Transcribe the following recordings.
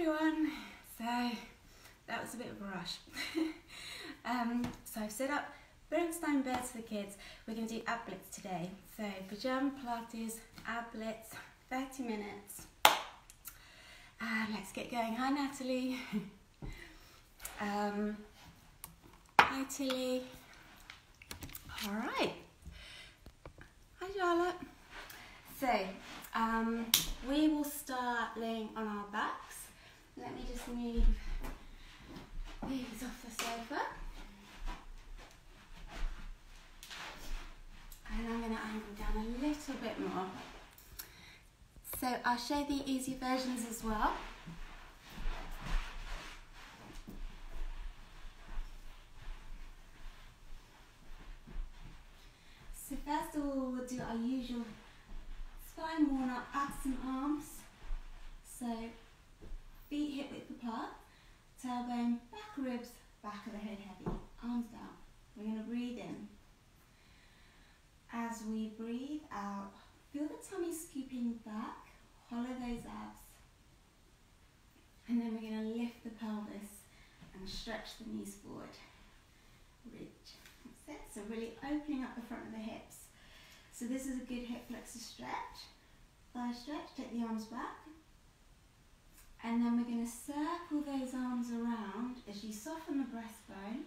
everyone. So that was a bit of a rush. um, so I've set up Bernstein beds for the kids. We're going to do ab blitz today. So pajama Pilates, ab blitz, 30 minutes. And let's get going. Hi Natalie. um, hi Tilly. All right. Hi Charlotte. So um, we will start laying on our backs. Let me just move these off the sofa. And I'm going to angle down a little bit more. So I'll show the easy versions as well. So first of all, we'll do our usual spine worn up abs and arms. So feet hip width apart, tailbone, back ribs, back of the head heavy, arms down. We're going to breathe in. As we breathe out, feel the tummy scooping back, hollow those abs. And then we're going to lift the pelvis and stretch the knees forward. Reach. That's it. So really opening up the front of the hips. So this is a good hip flexor stretch. Thigh stretch, take the arms back. And then we're going to circle those arms around as you soften the breastbone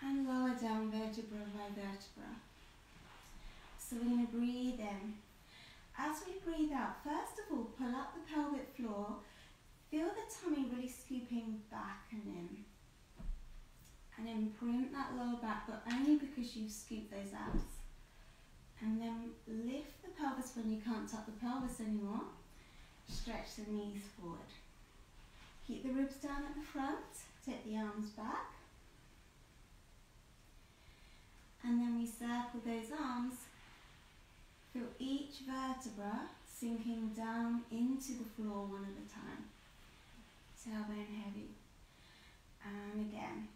and lower down vertebra by vertebra. So we're going to breathe in. As we breathe out, first of all, pull up the pelvic floor. Feel the tummy really scooping back and in. And imprint that lower back, but only because you've scooped those abs. And then lift the pelvis when you can't tuck the pelvis anymore. Stretch the knees forward. Keep the ribs down at the front. Take the arms back. And then we circle those arms. Feel each vertebra sinking down into the floor one at a time. Tailbone heavy. And again.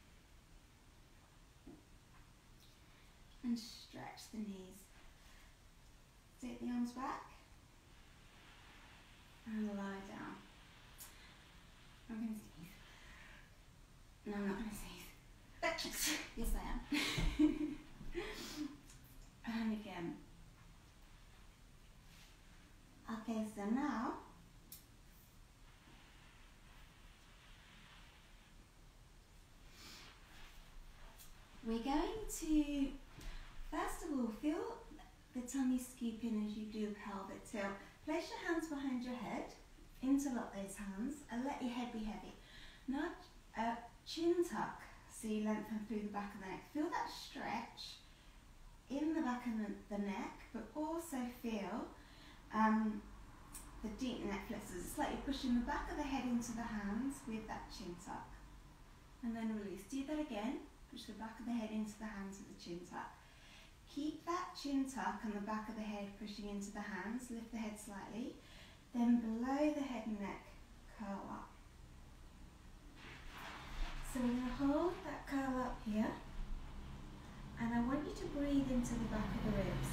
And stretch the knees. Take the arms back and lie down. I'm going to sneeze. No, I'm not going to sneeze. yes, I am. and again. Okay, so now we're going to first of all feel the tummy scoop in as you do pelvic tilt. Place your hands behind your head, interlock those hands, and let your head be heavy. Now, a chin tuck, so you lengthen through the back of the neck. Feel that stretch in the back of the, the neck, but also feel um, the deep neck flexors. It's like you're pushing the back of the head into the hands with that chin tuck. And then release. Do that again. Push the back of the head into the hands with the chin tuck. Keep that chin tuck on the back of the head pushing into the hands. Lift the head slightly. Then below the head and neck, curl up. So we're going to hold that curl up here. And I want you to breathe into the back of the ribs.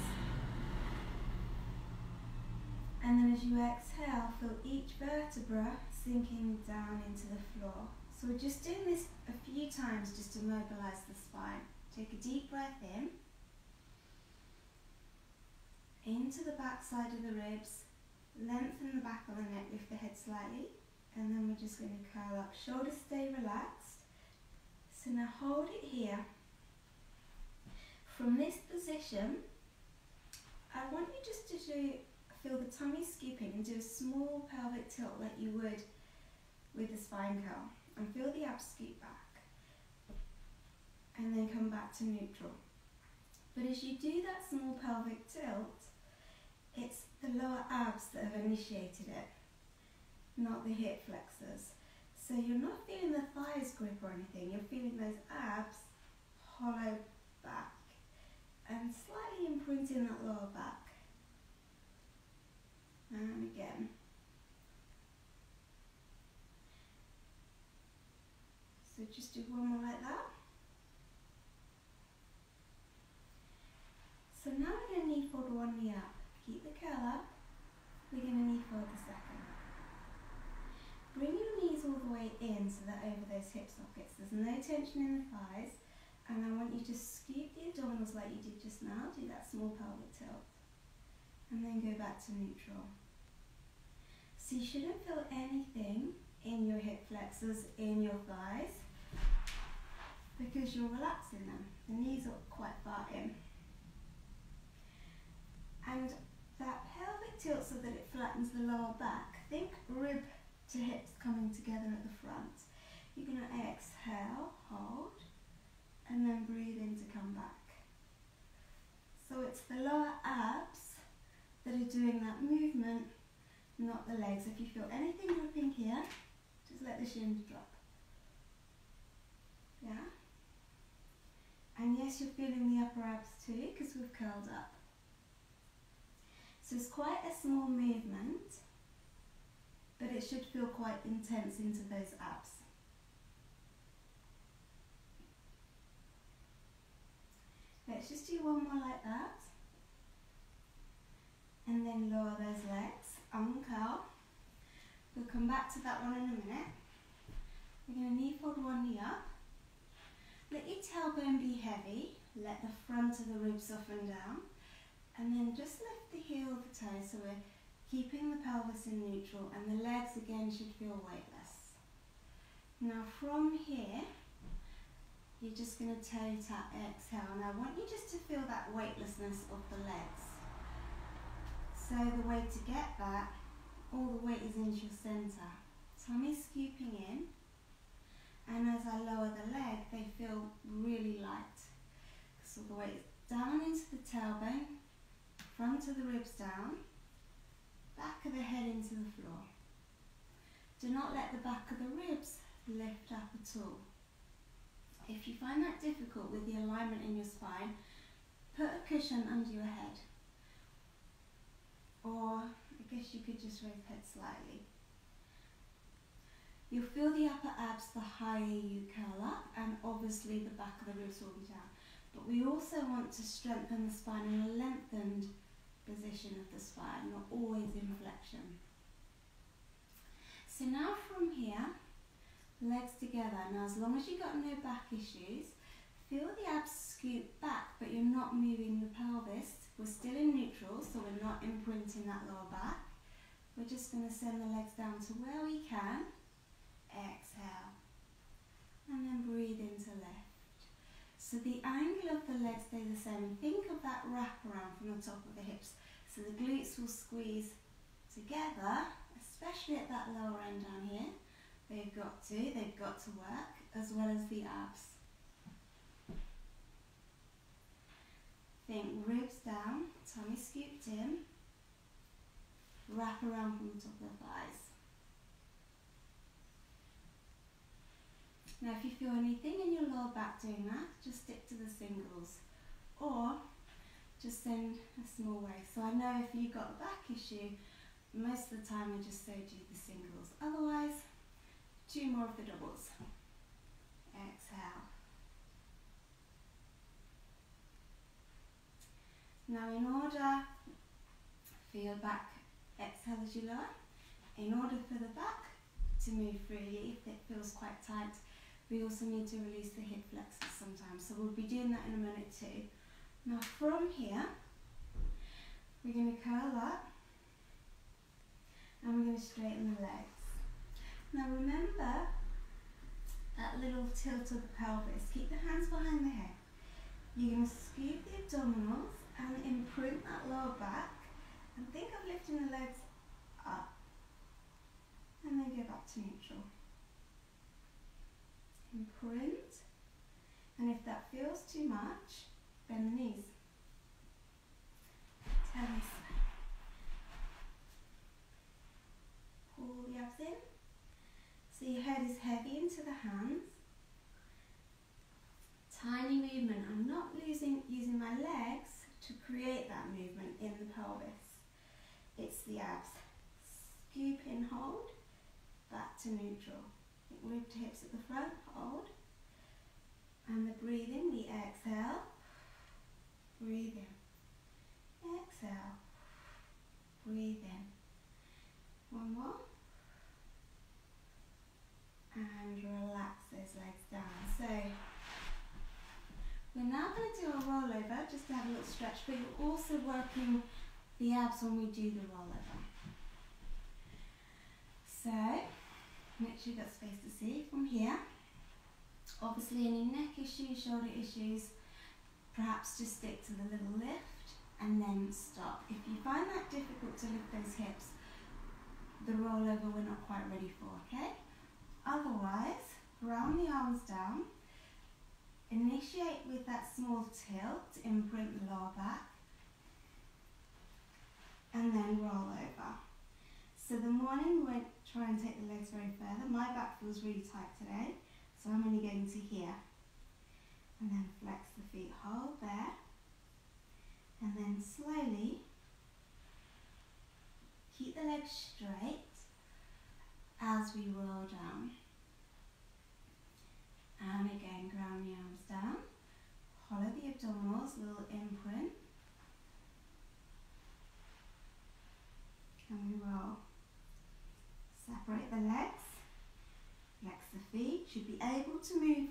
And then as you exhale, feel each vertebra sinking down into the floor. So we're just doing this a few times just to mobilize the spine. Take a deep breath in into the back side of the ribs, lengthen the back of the neck, lift the head slightly, and then we're just going to curl up. Shoulders stay relaxed. So now hold it here. From this position, I want you just to do, feel the tummy scooping and do a small pelvic tilt like you would with the spine curl. And feel the abs scoop back. And then come back to neutral. But as you do that small pelvic tilt, it's the lower abs that have initiated it, not the hip flexors. So you're not feeling the thighs grip or anything, you're feeling those abs hollow back and slightly imprinting that lower back. And again. So just do one more like that. So now we're going to knee fold one knee up. Keep the curl up. We're going to knee fold the second. Bring your knees all the way in so that over those hip sockets. There's no tension in the thighs. And I want you to scoop the abdominals like you did just now. Do that small pelvic tilt. And then go back to neutral. So you shouldn't feel anything in your hip flexors, in your thighs, because you're relaxing them. The knees are quite far in. And that pelvic tilt so that it flattens the lower back. Think rib to hips coming together at the front. You're going to exhale, hold, and then breathe in to come back. So it's the lower abs that are doing that movement, not the legs. If you feel anything dropping here, just let the shins drop. Yeah? And yes, you're feeling the upper abs too, because we've curled up. So it's quite a small movement, but it should feel quite intense into those abs. Let's just do one more like that. And then lower those legs, uncurl. We'll come back to that one in a minute. We're going to knee fold one knee up. Let your tailbone be heavy. Let the front of the ribs soften down. And then just lift the heel of the toe so we're keeping the pelvis in neutral and the legs again should feel weightless. Now from here, you're just going to toe tap, exhale. And I want you just to feel that weightlessness of the legs. So the way to get that, all the weight is into your centre. Tummy scooping in. And as I lower the leg, they feel really light. So the weight is down into the tailbone, front of the ribs down, back of the head into the floor. Do not let the back of the ribs lift up at all. If you find that difficult with the alignment in your spine, put a cushion under your head. Or I guess you could just raise the head slightly. You'll feel the upper abs the higher you curl up and obviously the back of the ribs will be down. But we also want to strengthen the spine in a lengthened position of the spine, not always in flexion. So now from here, legs together. Now as long as you've got no back issues, feel the abs scoop back, but you're not moving the pelvis. We're still in neutral, so we're not imprinting that lower back. We're just going to send the legs down to where we can. Exhale. And then breathe into lift. So the angle of the legs stay the same. Think of that wrap around from the top of the hips. So the glutes will squeeze together, especially at that lower end down here. They've got to, they've got to work, as well as the abs. Think ribs down, tummy scooped in, wrap around from the top of the thighs. Now if you feel anything in your lower back doing that, just stick to the singles. Or just send a small way. So I know if you've got a back issue, most of the time I just say do the singles. Otherwise, two more of the doubles. Exhale. Now in order for your back, exhale as you lower. In order for the back to move freely, if it feels quite tight, we also need to release the hip flexors sometimes. So we'll be doing that in a minute too. Now from here, we're going to curl up and we're going to straighten the legs. Now remember that little tilt of the pelvis. Keep the hands behind the head. You're going to scoop the abdominals and imprint that lower back and think of lifting the legs up and then go back to neutral. Imprint and if that feels too much, Bend the knees. Turn this way. Pull the abs in. So your head is heavy into the hands. Tiny movement. I'm not losing, using my legs to create that movement in the pelvis. It's the abs. Scoop in, hold. Back to neutral. Rib to hips at the front, hold. And the breathing, we exhale. Breathe in. Exhale. Breathe in. One more. and relax those legs down. So we're now going to do a rollover just to have a little stretch, but you're also working the abs when we do the rollover. So make sure you've got space to see from here. Obviously any neck issues, shoulder issues, perhaps just stick to the little lift and then stop. If you find that difficult to lift those hips, the rollover we're not quite ready for, okay? Otherwise, round the arms down, initiate with that small tilt, imprint the lower back, and then roll over. So the morning we won't try and take the legs very further. My back feels really tight today, so I'm only going to here. And then flex the feet, hold there, and then slowly keep the legs straight as we roll down. And again, ground the arms down. Hollow the abdominals, little imprint. And we roll. Separate the legs. Flex the feet. Should be able to move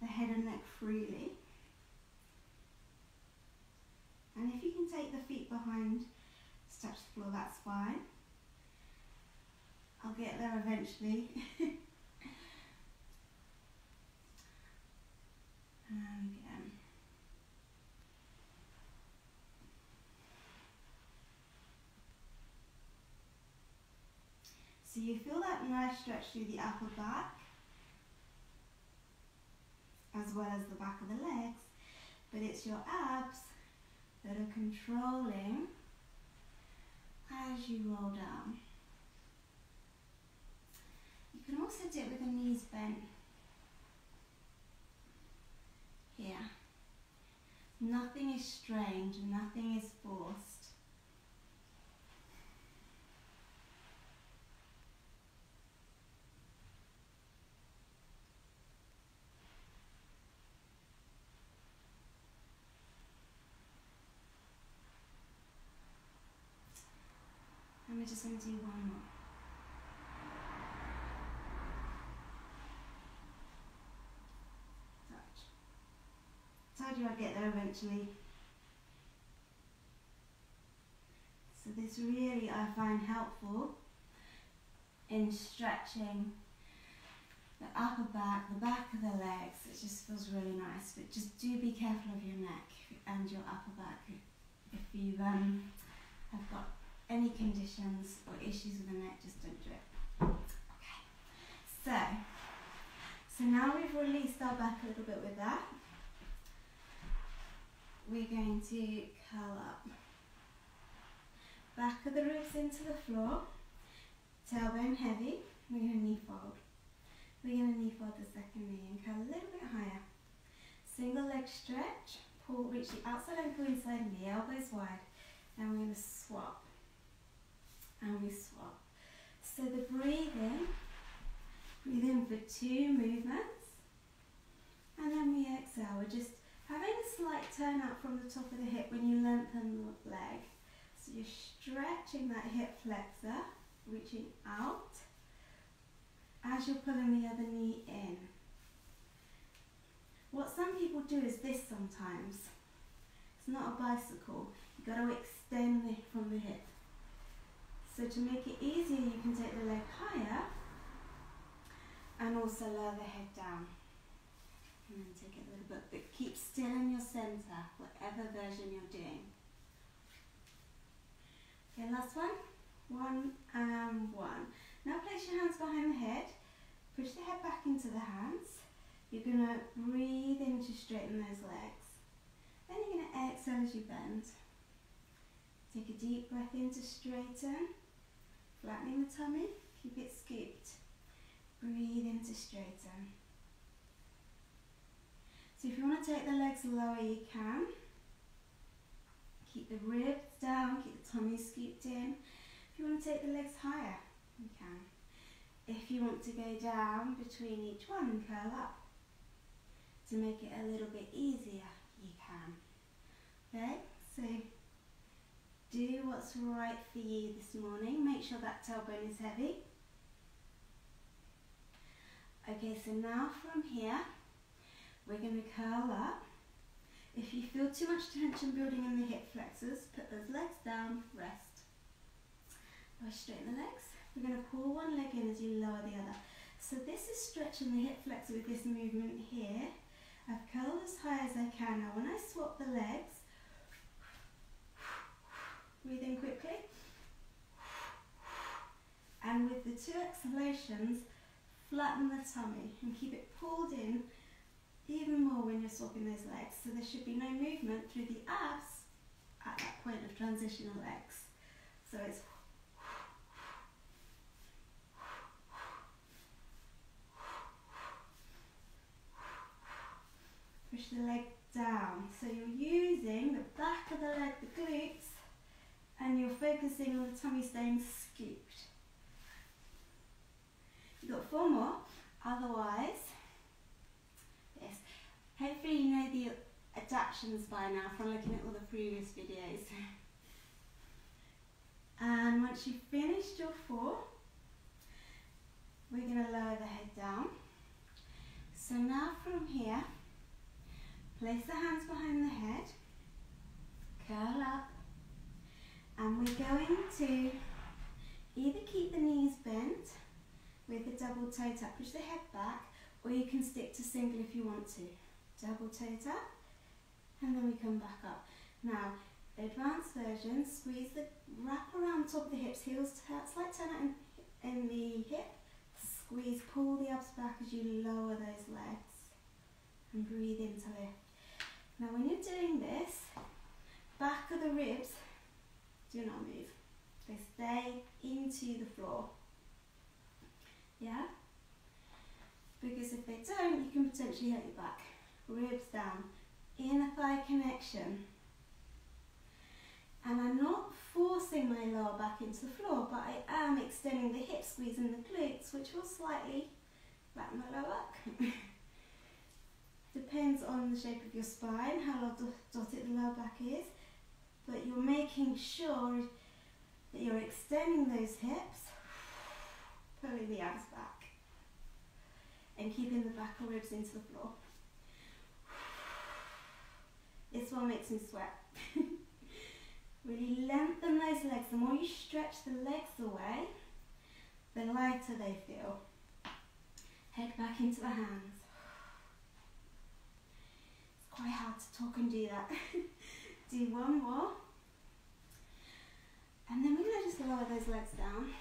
the head and neck freely. And if you can take the feet behind, touch the floor, that's fine. I'll get there eventually. and again. So you feel that nice stretch through the upper back as well as the back of the legs, but it's your abs that are controlling as you roll down. You can also do it with the knees bent. Here. Nothing is strained, nothing is forced. And we're just going to do one more. Touch. Told you I'd get there eventually. So this really I find helpful in stretching the upper back, the back of the legs. It just feels really nice. But just do be careful of your neck and your upper back if you um, have got any conditions or issues with the neck, just don't do it. Okay, so, so now we've released our back a little bit with that. We're going to curl up. Back of the ribs into the floor, tailbone heavy, we're going to knee fold. We're going to knee fold the second knee and curl a little bit higher. Single leg stretch, pull, reach the outside ankle inside knee, elbows wide, and we're going to swap and we swap. So the breathing, breathe in for two movements, and then we exhale. We're just having a slight turn out from the top of the hip when you lengthen the leg. So you're stretching that hip flexor, reaching out as you're pulling the other knee in. What some people do is this sometimes. It's not a bicycle. You've got to extend from the hip. So to make it easier, you can take the leg higher and also lower the head down. And then take it a little bit, but keep still in your center, whatever version you're doing. Okay, last one. One and one. Now place your hands behind the head. Push the head back into the hands. You're going to breathe in to straighten those legs. Then you're going to exhale as you bend. Take a deep breath in to straighten. Flattening the tummy, keep it scooped. Breathe in to straighten. So if you want to take the legs lower, you can. Keep the ribs down, keep the tummy scooped in. If you want to take the legs higher, you can. If you want to go down between each one curl up, to make it a little bit easier, you can. Okay, so do what's right for you this morning. Make sure that tailbone is heavy. Okay, so now from here, we're going to curl up. If you feel too much tension building in the hip flexors, put those legs down, rest. Now straighten the legs. We're going to pull one leg in as you lower the other. So this is stretching the hip flexor with this movement here. I've curled as high as I can. Now when I swap the legs, breathe in quickly. And with the two exhalations, flatten the tummy and keep it pulled in even more when you're swapping those legs. So there should be no movement through the abs at that point of transitional legs. So it's push the leg down. So you're using the back of the leg, the you're focusing on the tummy staying scooped. You've got four more, otherwise, yes, hopefully you know the adaptations by now from looking at all the previous videos. And once you've finished your four, we're going to lower the head down. So now from here, place the hands behind the head, curl up, and we're going to either keep the knees bent with the double toe tap, push the head back, or you can stick to single if you want to. Double toe tap, and then we come back up. Now, advanced version, squeeze the, wrap around top of the hips, heels uh, slight turn out in, in the hip, squeeze, pull the abs back as you lower those legs, and breathe into lift. Now when you're doing this, back of the ribs do not move. They stay into the floor. Yeah? Because if they don't, you can potentially hurt your back. Ribs down. Inner thigh connection. And I'm not forcing my lower back into the floor, but I am extending the hips, squeezing the glutes, which will slightly flatten my lower back. Depends on the shape of your spine, how dotted the lower back is but you're making sure that you're extending those hips, pulling the abs back, and keeping the back of ribs into the floor. This one makes me sweat. really lengthen those legs. The more you stretch the legs away, the lighter they feel. Head back into the hands. It's quite hard to talk and do that. do one more. And then we're going to just lower those legs down.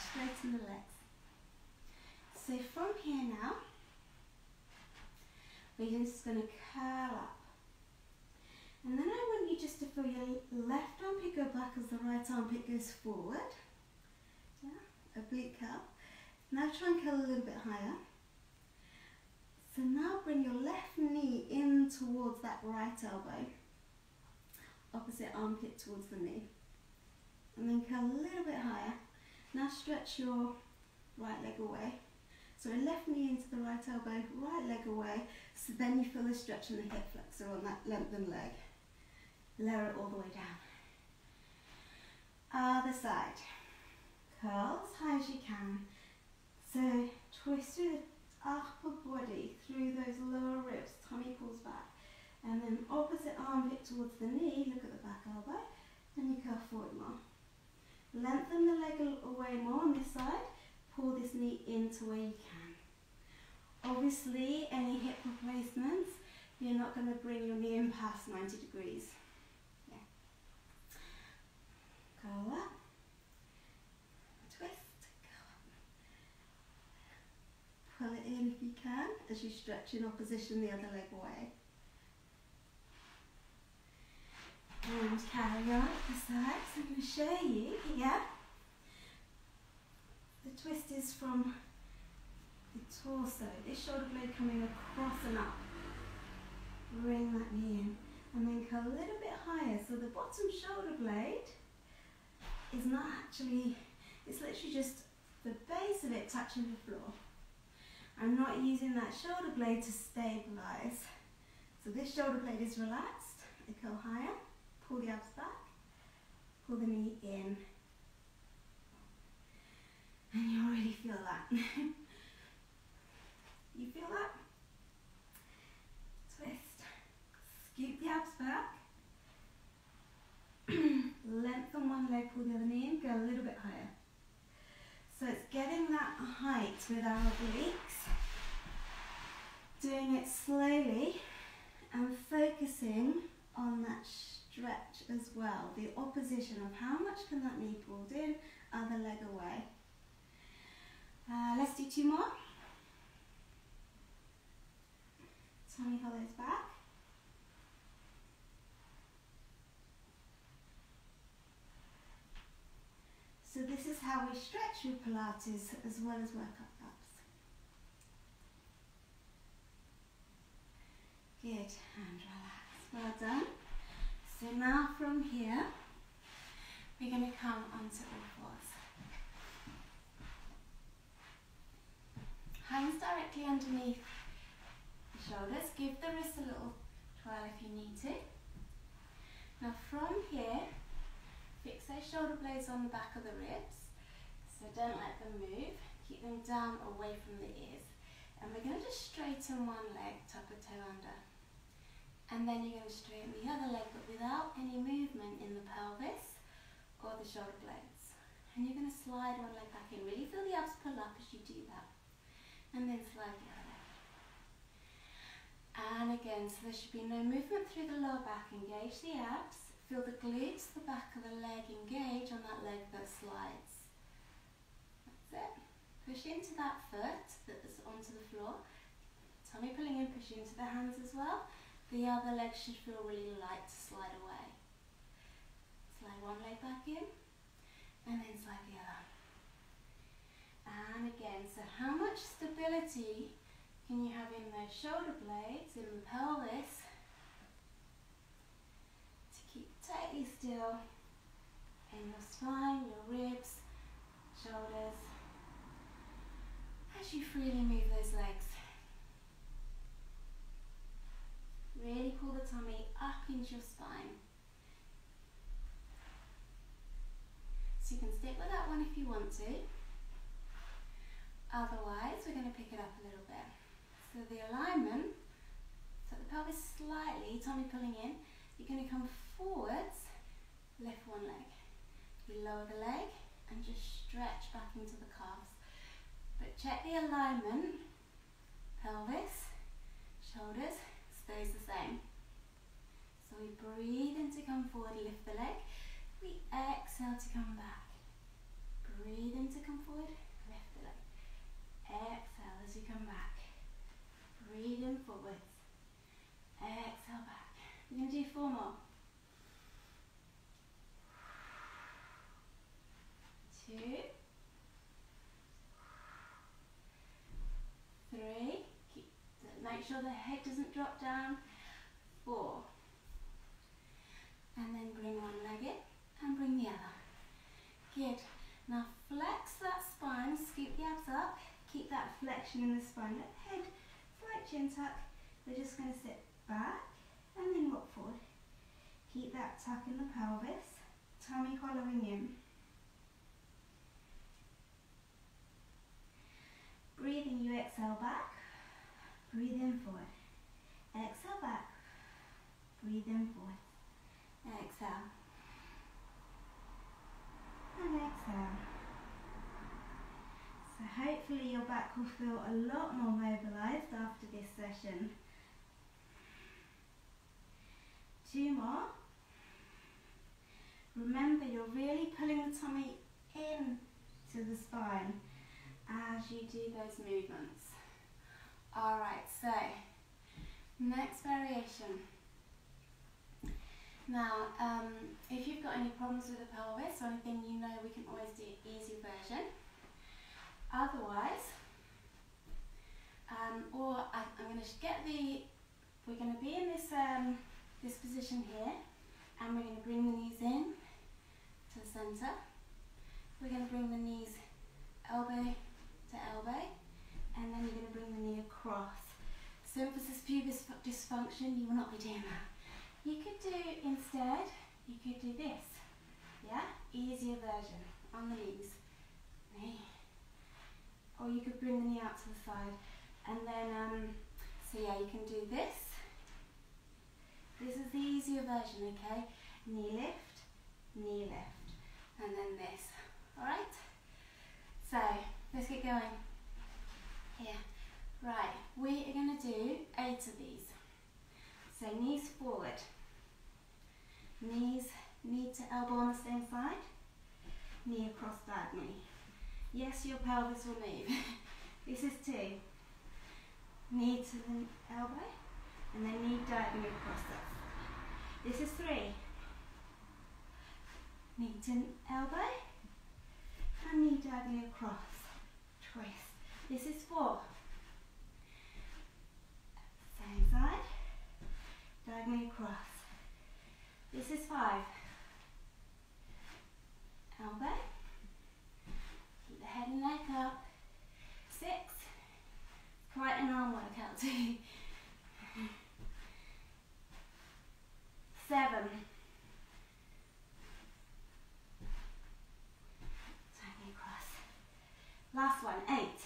Straighten the legs. So from here now, we're just going to curl up. And then I want you just to feel your left armpit go back as the right armpit goes forward. Yeah, oblique curl. Now try and curl a little bit higher. So now bring your left knee in towards that right elbow, opposite armpit towards the knee. And then curl a little bit higher. Now stretch your right leg away. So left knee into the right elbow, right leg away. So then you feel the stretch in the hip flexor on that lengthened leg. Lower it all the way down. Other side. Curl as high as you can. So twist through the upper body through those lower ribs, tummy pulls back. And then opposite arm armpit towards the knee, look at the back elbow, and you curve forward more. Lengthen the leg away more on this side, pull this knee into where you can. Obviously, any hip replacements, you're not going to bring your knee in past 90 degrees. Yeah. Curl up. Pull it in if you can as you stretch in opposition the other leg away. And carry on the sides. I'm going to show you here. The twist is from the torso, this shoulder blade coming across and up. Bring that knee in. And then go a little bit higher. So the bottom shoulder blade is not actually, it's literally just the base of it touching the floor. I'm not using that shoulder blade to stabilize. So this shoulder blade is relaxed. I go higher, pull the abs back, pull the knee in. And you already feel that. You feel that? Twist. Scoop the abs back. Lengthen one leg, pull the other knee in, go a little bit higher. So it's getting that height with our obliques, doing it slowly and focusing on that stretch as well. The opposition of how much can that knee pulled in, other leg away. Uh, let's do two more. Tummy hollows back. So this is how we stretch with Pilates as well as work up abs. Good, and relax. Well done. So now from here, we're going to come onto all fours. Hands directly underneath the shoulders. Give the wrist a little twirl if you need to. Now from here, Fix those shoulder blades on the back of the ribs. So don't let them move. Keep them down away from the ears. And we're going to just straighten one leg, tuck a toe under. And then you're going to straighten the other leg, but without any movement in the pelvis or the shoulder blades. And you're going to slide one leg back in. Really feel the abs pull up as you do that. And then slide the other leg. And again, so there should be no movement through the lower back. Engage the abs. Feel the glutes, the back of the leg engage on that leg that slides. That's it. Push into that foot that's onto the floor. Tummy pulling in, push into the hands as well. The other leg should feel really light to slide away. Slide one leg back in, and then slide the other. And again, so how much stability can you have in those shoulder blades, in the pelvis, tightly still in your spine, your ribs, shoulders, as you freely move those legs. Really pull the tummy up into your spine. So you can stick with that one if you want to. Otherwise, we're going to pick it up a little bit. So the alignment, so the pelvis slightly, tummy pulling in, you're going to come forwards, lift one leg. You lower the leg and just stretch back into the calves. But check the alignment, pelvis, shoulders, stays the same. So we breathe in to come forward, lift the leg. We exhale to come back. Breathe in to come forward, lift the leg. Exhale as you come back. Breathe in forwards. Exhale back. We're going to do four more. two, three, keep, make sure the head doesn't drop down, four, and then bring one leg in and bring the other. Good. Now flex that spine, scoop the abs up, keep that flexion in the spine. Let the head, slight chin tuck. We're just going to sit back and then rock forward. Keep that tuck in the pelvis, tummy hollowing in. Breathing, you exhale back. Breathe in forward. Exhale back. Breathe in forward. Exhale. And exhale. So hopefully your back will feel a lot more mobilized after this session. Two more. Remember, you're really pulling the tummy in to the spine as you do those movements. Alright, so next variation. Now, um, if you've got any problems with the pelvis or anything, you know we can always do easy version. Otherwise, um, or I, am going to get the, we're going to be in this, um, this position here, and we're going to bring the knees in to the centre. We're going to bring the knees elbow to elbow, and then you're going to bring the knee across. Symphysis pubis dysfunction, you will not be doing that. You could do instead, you could do this, yeah? Easier version, on the knees. Knee. Or you could bring the knee out to the side. And then, um, so yeah, you can do this. This is the easier version, okay? Knee lift, knee lift, and then this. All right? So, let's get going. Here. Right, we are going to do eight of these. So knees forward. Knees knee to elbow on the same side. Knee across diagonally. Yes, your pelvis will move. this is two. Knee to the elbow and then knee diagonally across that. This is three. Knee to elbow and knee diagonally across. Twist. This is four. Same side. Diagonally across. This is five. Elbow. Keep the head and neck up. Six. Quite an arm workout too. Seven. Diagonally across. Last one, eight.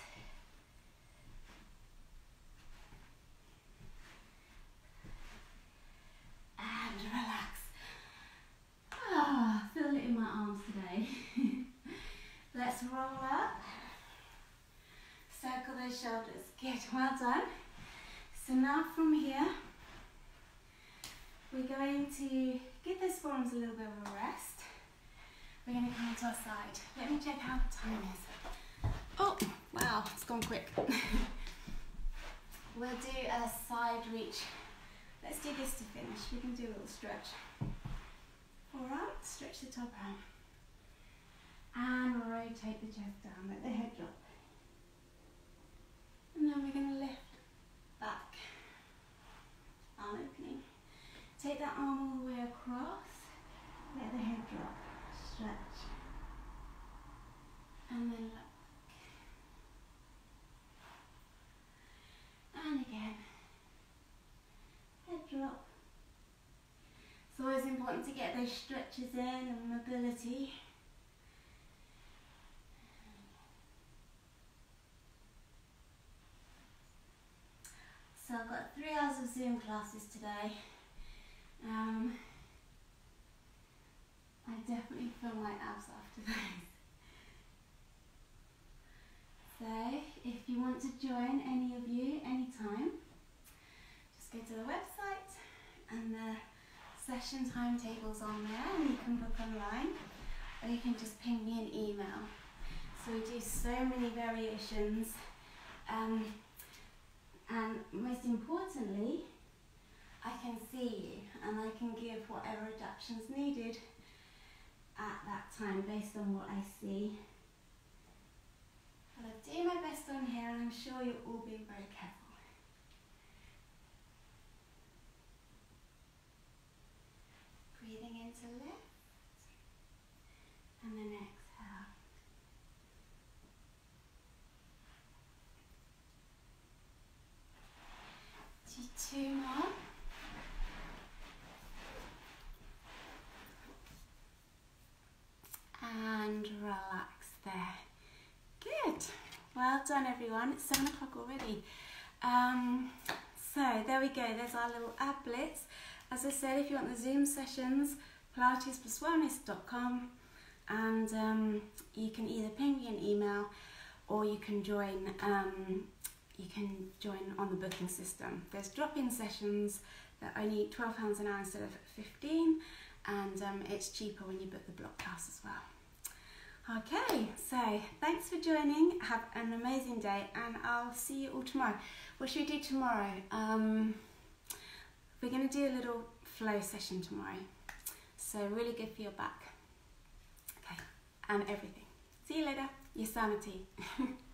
And relax. Ah, feel it in my arms today. Let's roll up. Circle those shoulders. Good, well done. So now from here, we're going to give those forearms a little bit of a rest. We're going to come to our side. Let me check how the time is. Oh, wow, it's gone quick. we'll do a side reach. Let's do this to finish. We can do a little stretch. Forearm, stretch the top arm. And rotate the chest down, let the head drop. And then we're going to lift back. Arm opening. Take that arm all the way across. Let the head drop. Stretch. And then look. And again. Head drop. It's always important to get those stretches in and mobility. So I've got three hours of Zoom classes today. Um, I definitely feel my abs after those. So if you want to join any of you anytime, just go to the website and the session timetables on there and you can book online or you can just ping me an email. So we do so many variations. Um, and most importantly, I can see you and I can give whatever adaptations needed at that time based on what I see. But I'll do my best on here and I'm sure you'll all be very careful. Breathing into lift and then exhale. Do two more. And relax there. Good. Well done, everyone. It's seven o'clock already. Um, so there we go. There's our little blitz. As I said, if you want the Zoom sessions, pilatespluswellness.com, and um, you can either ping me an email or you can join. Um, you can join on the booking system. There's drop-in sessions that only twelve pounds an hour instead of fifteen, and um, it's cheaper when you book the block class as well. Okay, so thanks for joining. Have an amazing day, and I'll see you all tomorrow. What should we do tomorrow? Um, we're going to do a little flow session tomorrow. So, really good for your back. Okay, and everything. See you later. Your sanity.